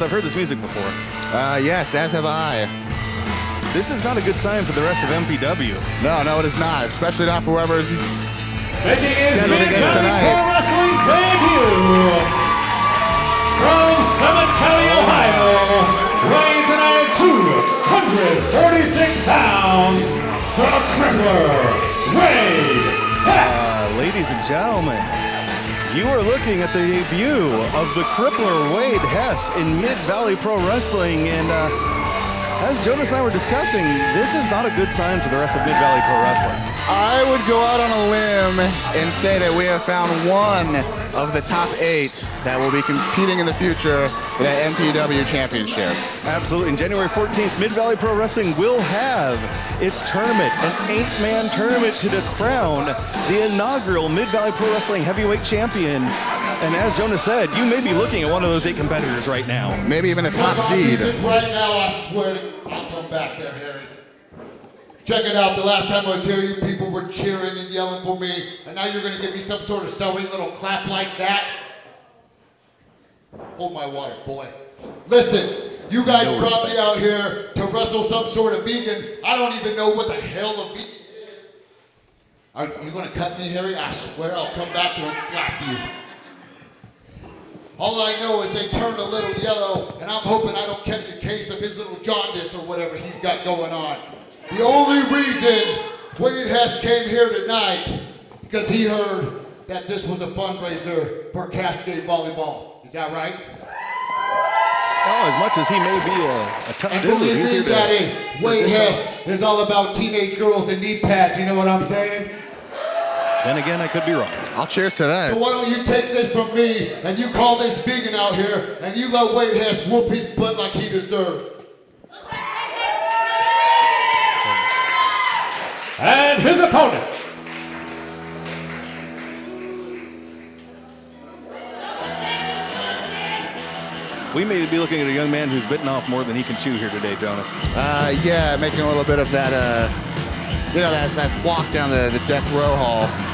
Jonas, I've heard this music before. Uh, yes, as have I. This is not a good sign for the rest of MPW. No, no, it is not. Especially not for whoever is. Making his Scheduled Mid again Valley tonight. Pro Wrestling debut from Cemetery, Ohio, weighing tonight at 246 pounds, the Crippler, Wade Hess. Uh, ladies and gentlemen, you are looking at the debut of the crippler Wade Hess in Mid Valley Pro Wrestling. And uh, as Jonas and I were discussing, this is not a good sign for the rest of Mid Valley Pro Wrestling. I would go out on a limb and say that we have found one of the top eight that will be competing in the future for that MPW championship. Absolutely. And January 14th, Mid Valley Pro Wrestling will have its tournament, an eight man tournament to the crown the inaugural Mid Valley Pro Wrestling heavyweight champion. And as Jonas said, you may be looking at one of those eight competitors right now. Maybe even a top seed. Music right now, I swear to I'll come back there, Harry. Check it out. The last time I was here, you people were cheering and yelling for me, and now you're gonna give me some sort of sorry little clap like that. Hold my water, boy. Listen, you guys brought me out here to wrestle some sort of vegan. I don't even know what the hell a vegan is. Are you gonna cut me, Harry? I swear I'll come back there and slap you. All I know is they turned a little yellow, and I'm hoping I don't catch a case of his little jaundice or whatever he's got going on. The only reason Wade Hess came here tonight because he heard that this was a fundraiser for Cascade Volleyball. Is that right? Oh, as much as he may be a, a tough And dude, believe me, Daddy, Wade Hess is all about teenage girls and knee pads. You know what I'm saying? Then again, I could be wrong. I'll cheers to that. So why don't you take this from me and you call this vegan out here and you let Wade Hess whoop his butt like he deserves. And his opponent, We may be looking at a young man who's bitten off more than he can chew here today, Jonas. Uh, yeah, making a little bit of that, uh, you know, that, that walk down the, the death row hall.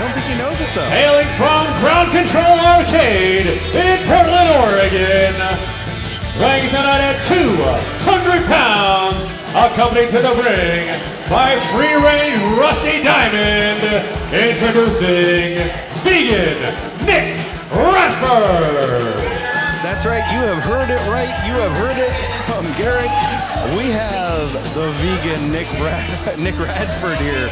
Don't think he knows it though. hailing from Ground Kontrol Arcade in Portland, Oregon, weighing tonight at 200 pounds, accompanied to the ring by free range Rusty Diamond, introducing vegan Nick Radford. That's right. You have heard it right. You have heard it from Garrett. We have the vegan Nick Brad- Nick Radford here,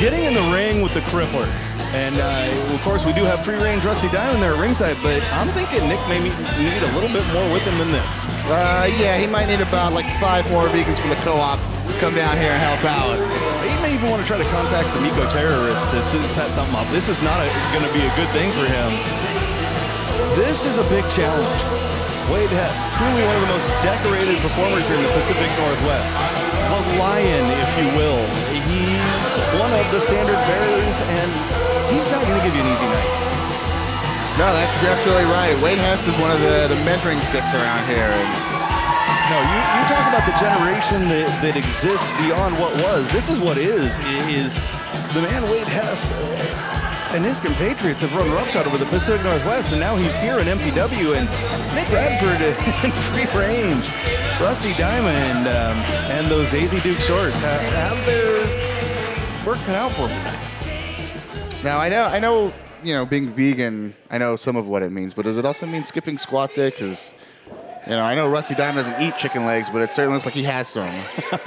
getting in the ring with the crippler. And uh, of course, we do have free range Rusty Diamond there at ringside, but I'm thinking Nick may need a little bit more with him than this. Uh, yeah, he might need about like five more vegans from the co-op come down here and help out. He may even want to try to contact some eco-terrorists to set something up. This is not going to be a good thing for him. This is a big challenge. Wade Hess, truly one of the most decorated performers here in the Pacific Northwest. The lion, if you will. Of the standard bearers, and he's not going to give you an easy night. No, that's you're absolutely right. Wade Hess is one of the, the measuring sticks around here. And No, you, you talk about the generation that, that exists beyond what was. This is what is, is the man Wade Hess uh, and his compatriots have run roughshod over the Pacific Northwest, and now he's here in MPW, and Nick Radford in free range. Rusty Diamond um, and those Daisy Duke shorts have, have their work cut out for me. now I know, I know, you know, being vegan, I know some of what it means, but does it also mean skipping squat day? Because you know, I know Rusty Diamond doesn't eat chicken legs, but it certainly looks like he has some.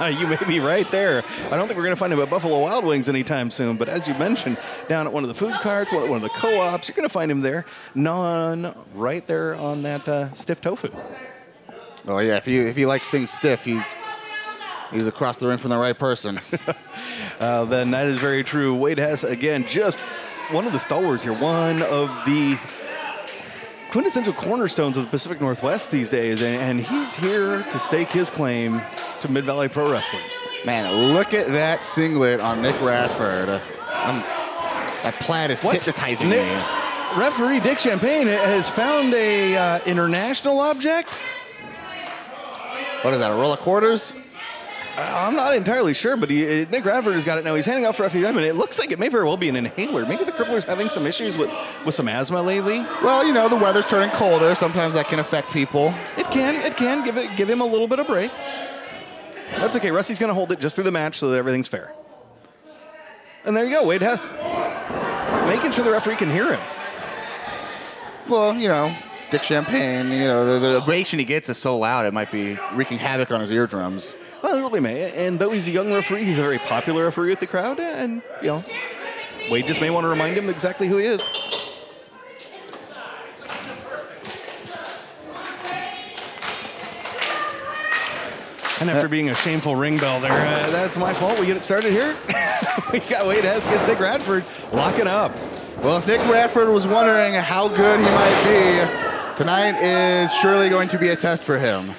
you may be right there. I don't think we're going to find him at Buffalo Wild Wings anytime soon. But as you mentioned, down at one of the food carts, one one of the co-ops, you're going to find him there. non right there on that uh, stiff tofu. Oh yeah, if he if he likes things stiff, he he's across the ring from the right person. Uh, then that is very true. Wade Hess again, just one of the stalwarts here, one of the quintessential cornerstones of the Pacific Northwest these days, and, and he's here to stake his claim to Mid Valley Pro Wrestling. Man, look at that singlet on Nick Radford. I'm, that plaid is What? hypnotizing Nick- me. Referee Dick Champagne has found a uh, international object. What is that? A roll of quarters? I'm not entirely sure, but he, uh, Nick Radford has got it now. He's handing out for Rusty Diamond. It looks like it may very well be an inhaler. Maybe the crippler's having some issues with, with some asthma lately. Well, you know, the weather's turning colder. Sometimes that can affect people. It can, it can give it, give him a little bit of break. That's okay. Rusty's going to hold it just through the match so that everything's fair. And there you go, Wade Hess, making sure the referee can hear him. Well, you know, Dick Champagne, you know, the, the ovation he gets is so loud it might be wreaking havoc on his eardrums. Well, it really may. And though he's a young referee, he's a very popular referee with the crowd. And, you know, Wade just may want to remind him exactly who he is. And after being a shameful ring bell there, uh, that's my fault. We get it started here. we got Wade Hess against Nick Radford locking up. Well, if Nick Radford was wondering how good he might be, tonight is surely going to be a test for him.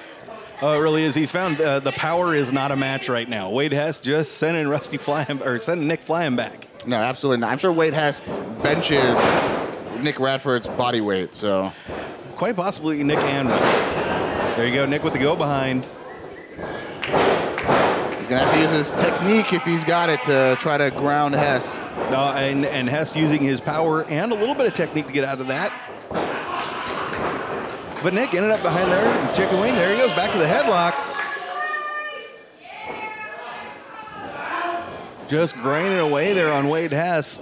Oh, it really is. He's found uh, the power is not a match right now. Wade Hess just sending Rusty flying or sending Nick flying back. No, absolutely not. I'm sure Wade Hess benches Nick Radford's body weight, so. Quite possibly Nick and Rusty. There you go, Nick with the go behind. He's going to have to use his technique if he's got it to try to ground Hess. Uh, and, and Hess using his power and a little bit of technique to get out of that. But Nick ended up behind there. Chicken wing. There he goes back to the headlock. Just graining away there on Wade Hess.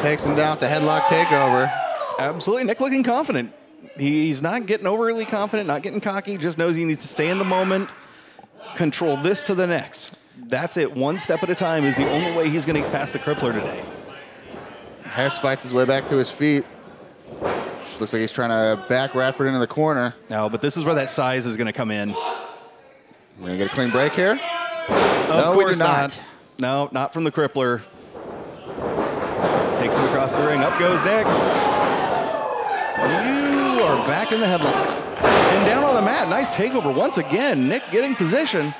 Takes him down with the headlock takeover. Absolutely. Nick looking confident. He's not getting overly confident, not getting cocky, just knows he needs to stay in the moment, control this to the next. That's it. One step at a time is the only way he's going to get past the crippler today. Hess fights his way back to his feet. Looks like he's trying to back Radford into the corner. No, but this is where that size is going to come in. We're going to get a clean break here. Of No, we course do not. No, not from the crippler. Takes him across the ring. Up goes Nick. You are back in the headlock. And down on the mat. Nice takeover once again. Nick getting position.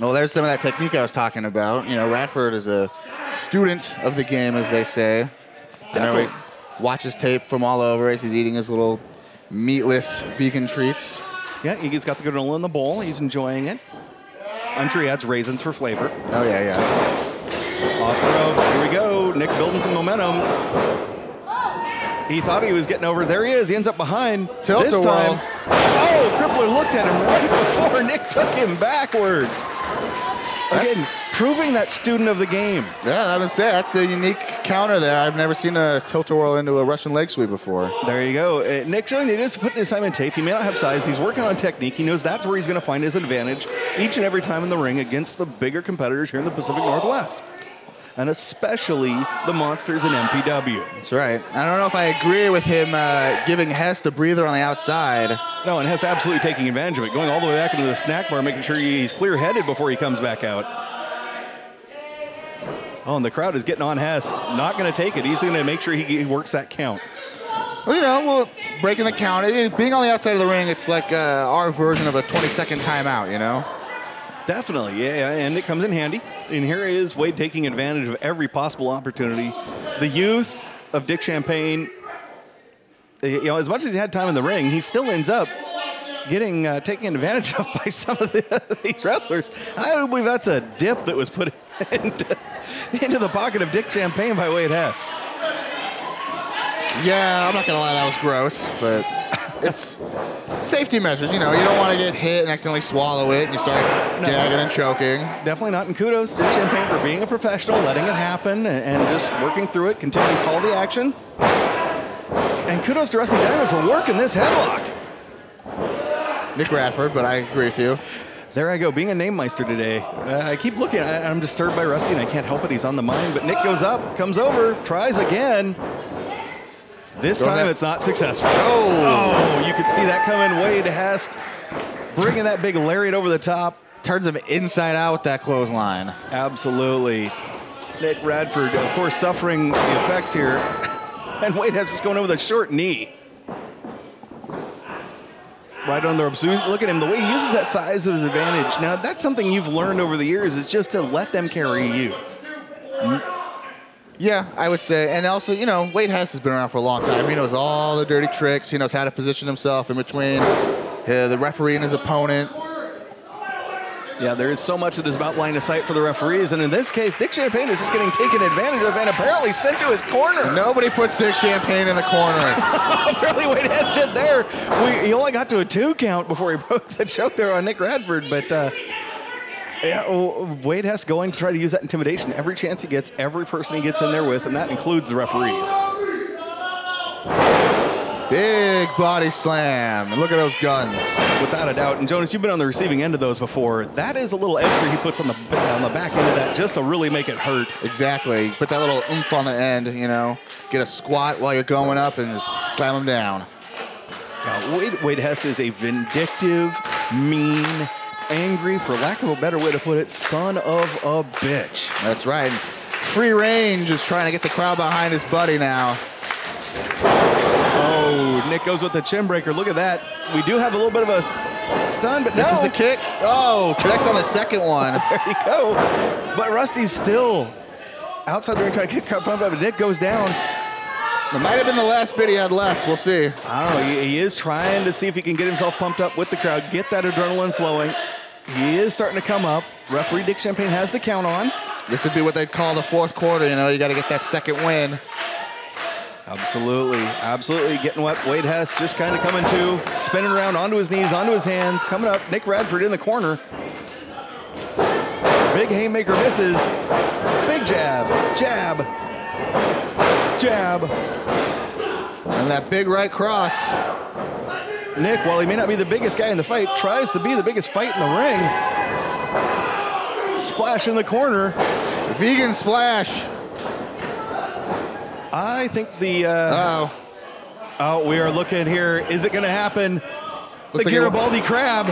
Well, there's some of that technique I was talking about. You know, Radford is a student of the game, as they say. You know, he Definitely. Watches tape from all over as he's eating his little meatless vegan treats. Yeah, he's got the granola in the bowl. He's enjoying it. I'm sure he adds raisins for flavor. Oh, yeah, yeah. Off the ropes. Here we go. Nick building some momentum. He thought he was getting over. There he is. He ends up behind. Tilt this time. Oh, Crippler looked at him right before Nick took him backwards. That's- Again, proving that student of the game. Yeah, I would say that's a unique counter there. I've never seen a tilt-a-whirl into a Russian leg sweep before. There you go. Uh, Nick showing that he is putting his time in tape. He may not have size. He's working on technique. He knows that's where he's going to find his advantage each and every time in the ring against the bigger competitors here in the Pacific Northwest. And especially the monsters in MPW. That's right. I don't know if I agree with him uh, giving Hess the breather on the outside. No, and Hess absolutely taking advantage of it, going all the way back into the snack bar, making sure he's clear headed before he comes back out. Oh, and the crowd is getting on Hess. Not going to take it. He's going to make sure he, he works that count. Well, you know, well, breaking the count, it- being on the outside of the ring, it's like uh, our version of a 20-second timeout, you know? Definitely, yeah, and it comes in handy. And here is Wade taking advantage of every possible opportunity. The youth of Dick Champagne, eh, you know, as much as he had time in the ring, he still ends up getting uh, taken advantage of by some of the, these wrestlers. I don't believe that's a dip that was put into, into the pocket of Dick Champagne by Wade Hess. Yeah, I'm not gonna lie, that was gross, but it's safety measures. You know, you don't want to get hit and accidentally swallow it, and you start gagging and choking. Definitely not. And kudos to Dick Champagne for being a professional, letting it happen, and, and just working through it, continuing to call the action. And kudos to Rusty Diamond for working this headlock. Nick Radford, but I agree with you. There I go, being a name meister today. Uh, I keep looking, I, I'm disturbed by Rusty, and I can't help it. He's on the mind. But Nick goes up, comes over, tries again. This Go time ahead. it's not successful. Oh, Oh, you could see that coming. Wade Hess bringing that big lariat over the top. turns him inside out with that clothesline. Absolutely. Nick Radford, of course, suffering the effects here. And Wade Hess is going over the short knee. Right on the ropes. Look at him, the way he uses that size as his advantage. Now, that's something you've learned over the years is just to let them carry you. Yeah, I would say. And also, you know, Wade Hess has been around for a long time. He knows all the dirty tricks. He knows how to position himself in between uh, the referee and his opponent. Yeah, there is so much that is about line of sight for the referees, and in this case, Dick Champagne is just getting taken advantage of and apparently sent to his corner. Nobody puts Dick Champagne in the corner. apparently, Wade Hess did there. We, he only got to a two count before he broke the choke there on Nick Radford, but. Uh, yeah, oh, Wade Hess going to try to use that intimidation every chance he gets, every person he gets in there with, and that includes the referees. Big body slam. And look at those guns. Without a doubt. And Jonas, you've been on the receiving end of those before. That is a little extra he puts on the on the back end of that just to really make it hurt. Exactly. Put that little oomph on the end, you know. Get a squat while you're going up and just slam them down. Uh, Wade, Wade Hess is a vindictive, mean, angry, for lack of a better way to put it, son of a bitch. That's right. Free range is trying to get the crowd behind his buddy now. Nick goes with the chin breaker. Look at that. We do have a little bit of a stun, but This no. is the kick. Oh, connects on the second one. There you go. But Rusty's still outside the ring trying to kick crowd pump up, and Nick goes down. It might have been the last bit he had left. We'll see. I don't know. He, he is trying to see if he can get himself pumped up with the crowd, get that adrenaline flowing. He is starting to come up. Referee Dick Champagne has the count on. This would be what they'd call the fourth quarter. You know, you got to get that second win. Absolutely, absolutely getting wet. Wade Hess just kind of coming to, spinning around onto his knees, onto his hands, coming up. Nick Radford in the corner. Big haymaker misses. Big jab, jab, jab. And that big right cross. Nick, while he may not be the biggest guy in the fight, tries to be the biggest fight in the ring. Splash in the corner. Vegan splash. I think the. Uh, Uh-oh. oh, we are looking here. Is it going to happen? Looks the Garibaldi crab.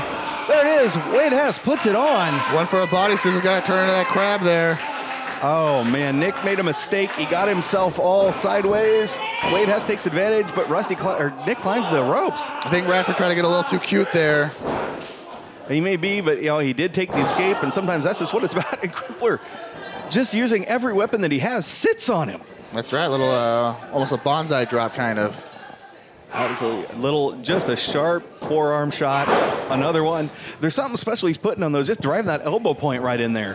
There it is. Wade Hess puts it on. One for a body scissors. Got to turn into that crab there. Oh man, Nick made a mistake. He got himself all sideways. Wade Hess takes advantage, but Rusty cli- or Nick climbs the ropes. I think Radford tried to get a little too cute there. He may be, but you know he did take the escape, and sometimes that's just what it's about. And Crippler, just using every weapon that he has, sits on him. That's right. Little, uh, almost a banzai drop kind of. That was a little, just a sharp forearm shot. Another one. There's something special he's putting on those. Just driving that elbow point right in there.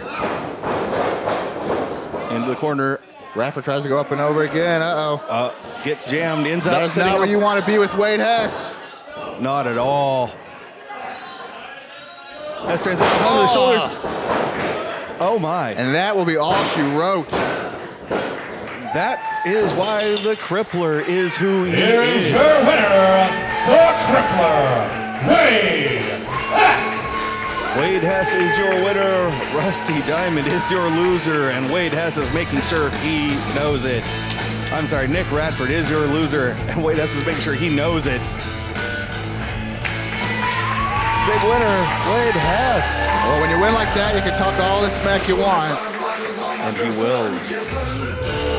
Into the corner. Radford tries to go up and over again. Uh-oh. Uh, gets jammed. Ends That up is sitting not where you want to be with Wade Hess. Not at all. That's transition onto the shoulders. Oh my. And that will be all she wrote. That is why the crippler is who he is. Here is. is your winner, the Crippler, Wade Hess. Wade Hess is your winner. Rusty Diamond is your loser. And Wade Hess is making sure he knows it. I'm sorry, Nick Radford is your loser. And Wade Hess is making sure he knows it. Big winner, Wade Hess. Well, when you win like that, you can talk all the smack you want. And he will.